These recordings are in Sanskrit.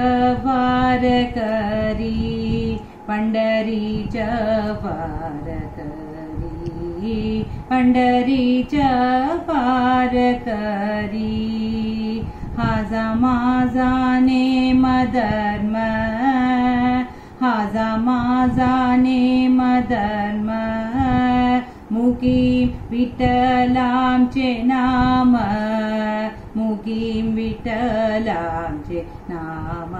पंडरी च वार करी पंडरी च वार करी पंडरी च वार करी हाजा माजाने मधर्म मधर्म मुकीं विठ्ठलांचे नाम मुकीं विठ्ठलांचे नाम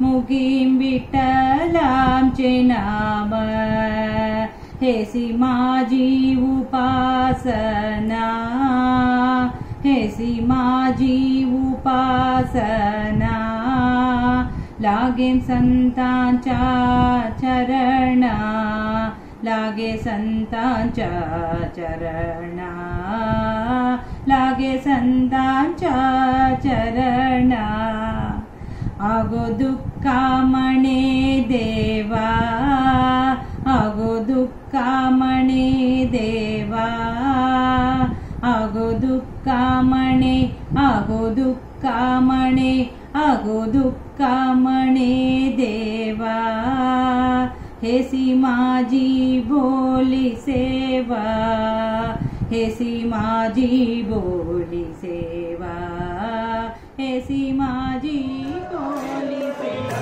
मुकीं विठ्ठलांचे नाम हेसी माझी उपासना हेसी माझी उपासना लागेन संतांच्या चरणा लागे संतांच्या चरणा लागे संतांच्या चरणा आगो दुःखा मणे देवा आगो दुःखा मणे देवा आगो दुःखा मणे आगो दुःखा मणे आगो दुःखा मणे देवा हेसी माझी बोली सेवा हेसी माझी बोली सेवा। हेसी माझी बोली सेवा।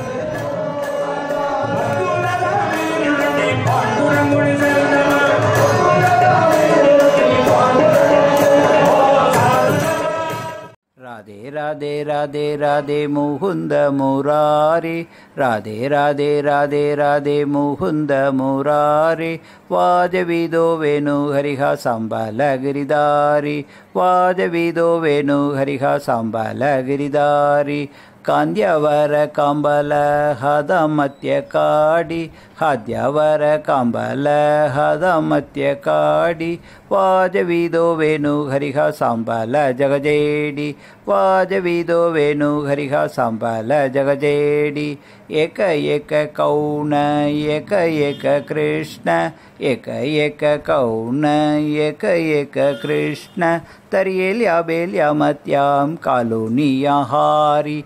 राधे राधे राधे मुकुन्द मुरारे। राधे राधे राधे राधे मुकुन्द मुरारे। वाजविदो वेणु हरिः साम्बलगिरिदारि वाजविदो वेणु हरिः साम्बलगिरिदारि कान्द्यवर काम्बल हदमत्य काडि। हाद्यवर काम्बल हदमत्य काडि। वाजविदो वेणु हरिः साम्बल जगजेडि वाजविदो वेणु हरिः साम्बल जगजेडि। एक एक कौण एक एक कृष्ण। एक एक कौण एक एक कृष्ण। तर्येल्या बेल्या मत्यां कालोनिया हारि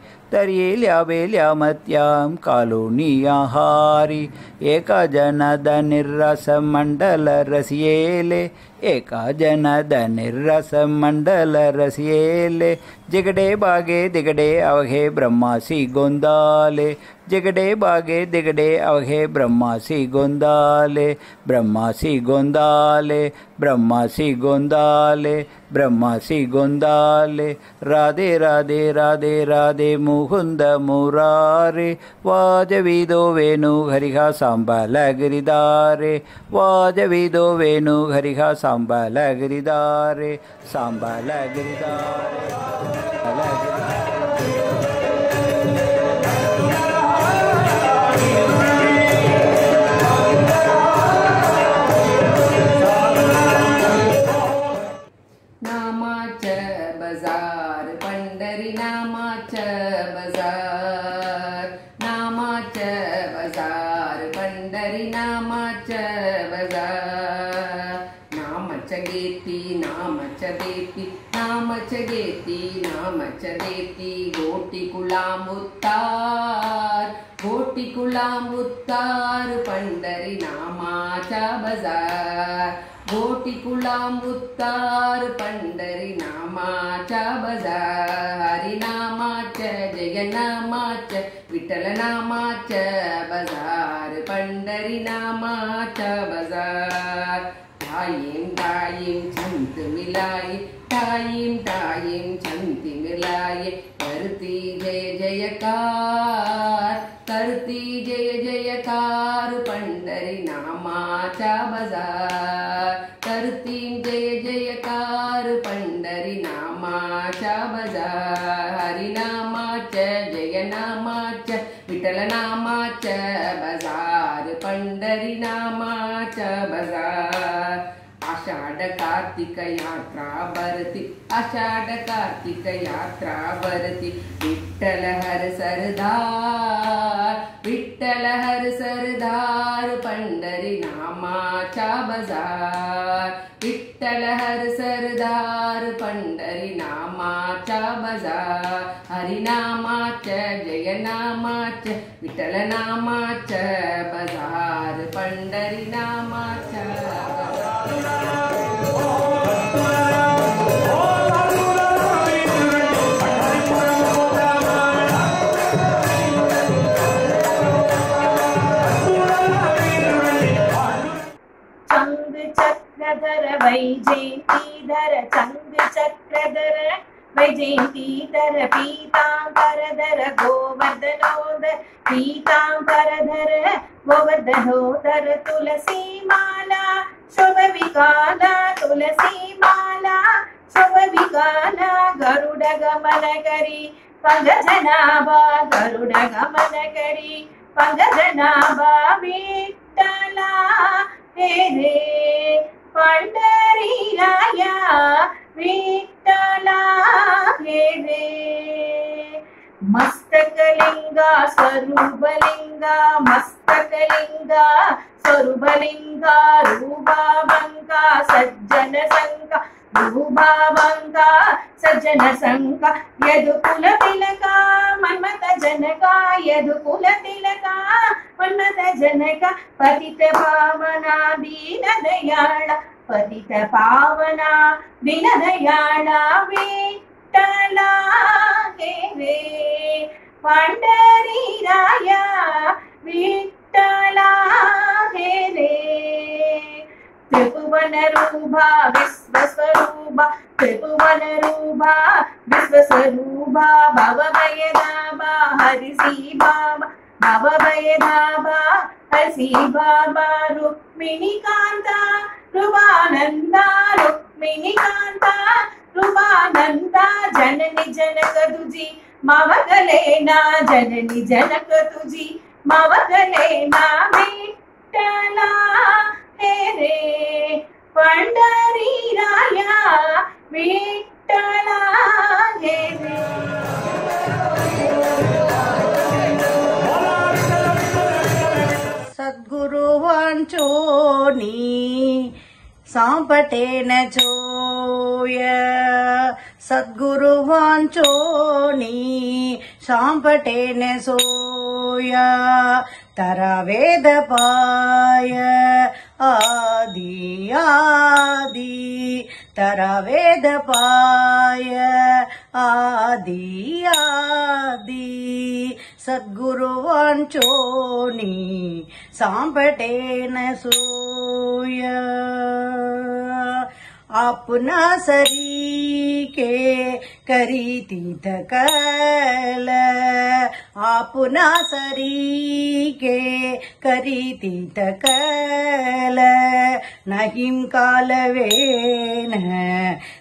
तर्येल्या बेल्या मत्यां कालोनिया हारि एका जनद निर्रस मण्डल रसियेले एका जनद निर्रस मण्डल रसियेले जिगडे बागे दिगडे अवघे ब्रह्मासी ब्रह्मसि गोन्दाले राधे राधे राधे राधे मुकुन्द मुरारे। वाजविदो वेणु हरिहा साम्बल गिरिदारे वाजविदो वेणु हरिहा साम्बल गिरिदारे साम्बल गिरिदारे ஏத்தி நாமச்சதேத்தி கோட்டி குலாமுத்தார் கோட்டி குலாமுத்தார் பண்டரி நாமாச்சா பஜார் கோட்டி குலாமுத்தார் பண்டரி நாமாச்சா பஜார் ஹரிநாமாச்ச ஜெயநாமாச்ச விட்டலநாமாச்ச பஜார் பண்டரி நாமாச்ச தாயின் தாயின் சந்து மிலாயின் தாயும் தாயும் சந்திமிலாயே கருத்தி ஜெய ஜெயக்கார். கருத்தி ஜெய ஜெயக்காரு பண்டரி நாமாச்சா பஜார். கருத்தீம் ஜெய ஜெயக்காரு பண்டரி நாமாச்சா பஜார். ஹரிநாமாச்ச ஜெயநாமாச்ச விட்டலநாமாச்ச பஜார். பண்டரி நாமாச்ச பஜார். कार्तिक यात्रा भरती आषाढ कार्तिक यात्रा भरती विठ्ठल हर सरदार विठ्ठल हर सरदार पंढरी नामाचा बाज़ार। विठ्ठल हर सरदार पंढरी नामाचा बाज़ार। हरिनामाच, जयनामाच विठ्ठल नामाच बाज़ार। पंढरी नामाचा वैजयन्तीधर चक्रधर वैजयन्तीधर पीताम्बरधर गोवर्धनोदर पीताम्बरधर गोवर्धनोदर तुलसीमाला शुभविकाला तुलसीमाला शुभविकाला गरुडगमनकरी पङ्गजनाभा गरुडगमनकरी पङ्गजनाभा विट्टला हे रे। మస్తకలింగ స్వరూపలింగ మస్తకలింగ స్వరూపలింగ రూపావంక సజ్జన సంక రూపావంక సజ్జన సంక యదుకుల పిలకా ಜನಕ ಯದು ಕುಲ ತಿಲಕ ಮನ್ಮದ ಜನಕ ಪತಿತ ಪಾವನ ದೀನ ದಯಾಳ ಪತಿತ ಪಾವನ ದೀನ ದಯಾಳ ವಿಠಲ ಹೇವೆ ಪಂಡರಿ ರಾಯ ವಿಠಲ ಹೇವೆ त्रिभुवनरूपा, विश्वस्वरूपा त्रिभुवनरूपा, विश्वस्वरूपा भवभयदाभा हरिसी बाबा भवभयदाभा हरिसी बाबा रुक्मिणीकान्ता, रूपानन्दा रुक्मिणीकान्ता, रूपानन्दा, जननी जनक तुजी मवगलेना, जननी जनक तुजी मवगलेना विट्टला मेरे पंढरी राया विठ्ठला जोय साम्पटेन चोय सद्गुरुवाञ्चोनि साम्पटेन सोय पाय आदि आदि तरा वेद पाय। आदि आदि सद्गुरु वाञ्चोनी साम्पटेन सूय सरी के करी तीत कल। अपना सरी के करी तीत कल। नहिं कालवेन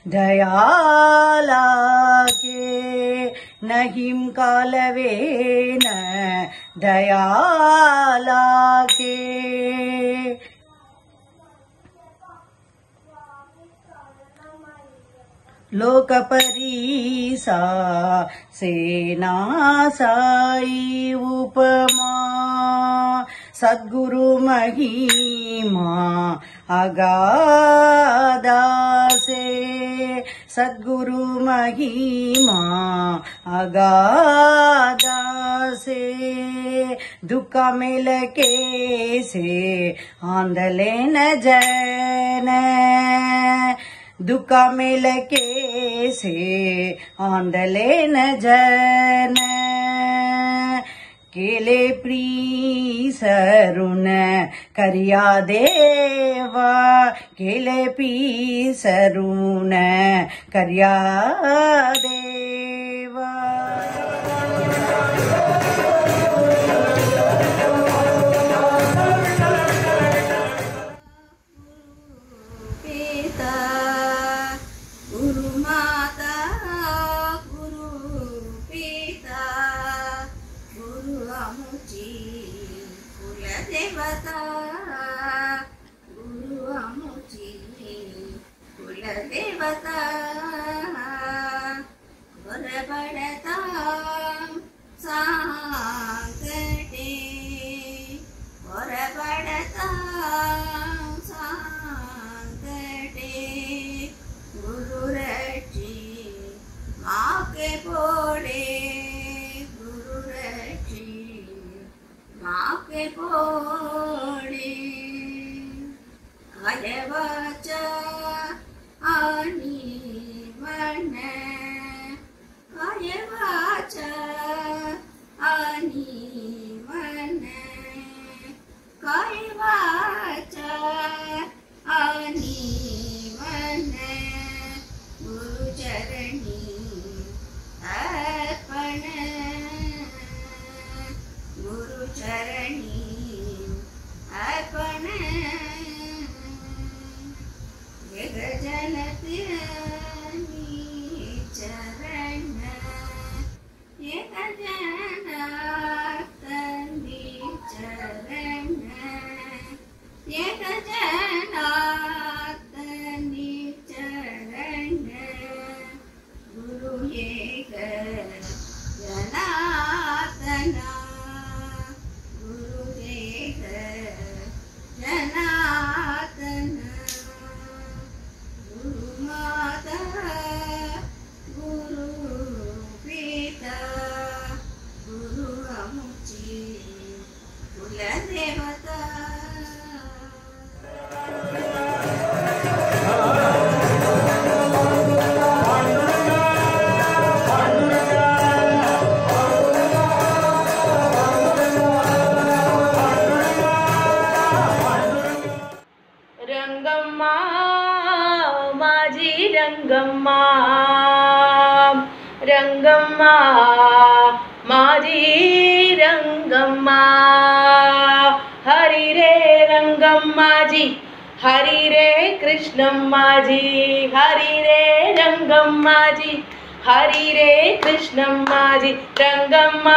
दयाला के नहिं कालवेन दयाला के लोकपरीसा साई उपमा सद्गुरु अगादासे सद्गुरु अगादासे दुःख मेल से आंदलेन जन दुःख मेल के से आंदले न जन। केले प्री सरुण करिया देवा। केले पी सरुण करिया देवा। 我的。Vipori Vayavacha Anivane Vayavacha சரணி அர்ப்பண ஜகஜனதி சரண ஏகஜனாத்தனி சரண ஏகஜனாத்தனி சரண குரு ஏக ஜனாத்தனா రంగమ్మ మాది రంగమ్మ హరి రే రంగమ్మాజీ హరి రే కృష్ణమ్మాజీ హరి రే రంగమ్మాజీ హరి రే కృష్ణమ్మాజీ రంగమ్మ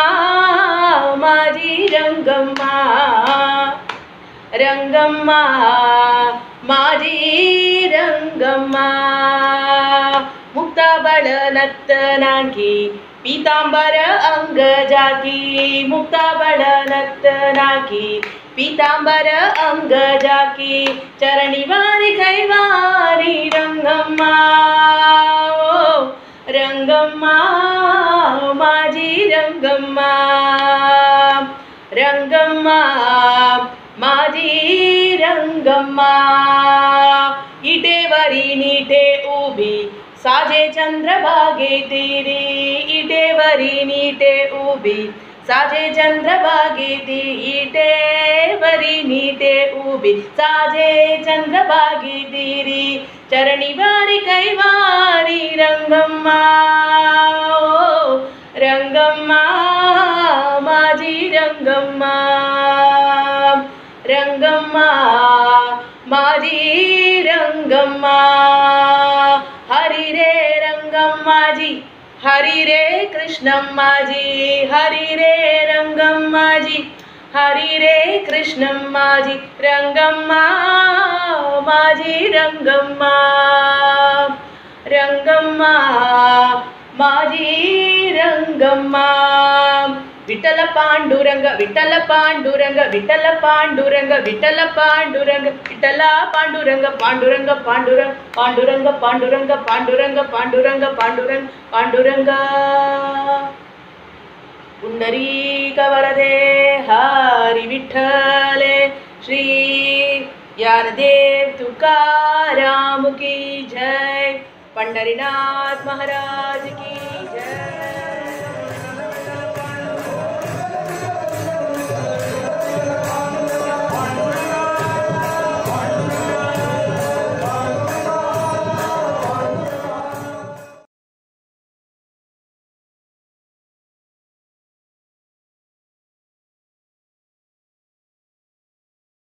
మాజీ రంగమ్మ రంగమ్మ మాజీ రంగమ్మ ಮುಕ್ತ ಬಳನತ್ತನಾಗಿ ಪೀತಾಂಬರ ಅಂಗಜಾಕಿ ಮುಕ್ತಾಬಳನತ್ತನಾಕಿ ಪೀತಾಂಬರ ಅಂಗಜಾಕಿ ಚರಣಿವಾರಿ ಕೈವಾರಿ ರಂಗಮ್ಮ ರಂಗಮ್ಮ ಮಾಜಿ ರಂಗಮ್ಮ ರಂಗಮ್ಮ ಮಾಜಿ ರಂಗಮ್ಮ ಇಟೆ ವರಿ ನೀಟೆ ಉಬಿ સાજે ચંદ્ર ભાગે તેરી ઈટે વરી નીટે ઊભી સાજે ચંદ્ર ભાગે તી ઈટે વરી નીટે ઊભી સાજે ચંદ્ર ભાગે તીરી ચરણી વારી કઈ વારી રંગમ્મા ઓ રંગમ્મા માજી રંગમ્મા રંગમ્મા માજી રંગમ્મા രംഗമ്മാജി. ഹരിരേ കൃഷ്ണമ്മാജി. ഹരിരേ രംഗമ്മാജി. ഹരിരേ കൃഷ്ണമ്മാജി. രംഗമ്മ മാജി രംഗമ്മ. രംഗമ്മ മാജി രംഗമ്മ. விட்டல பாண்டுரங்க விட்டல பாண்டுரங்க விட்டல பாண்டுரங்க விட்டல பாண்டுரங்க விட்டலா பாண்டுரங்க பாண்டுரங்க பாண்டுரங்க பாண்டுரங்க பாண்டுரங்க பாண்டுரங்க பாண்டுரங்க பாண்டுரங்க. பாண்டுரங்கா புண்டரீகவரதே ஹாரி விட்டலே ஸ்ரீ யாரதேவ் துக்காராமுகி ஜெய். பண்டரிநாத் மகாராஜ் கி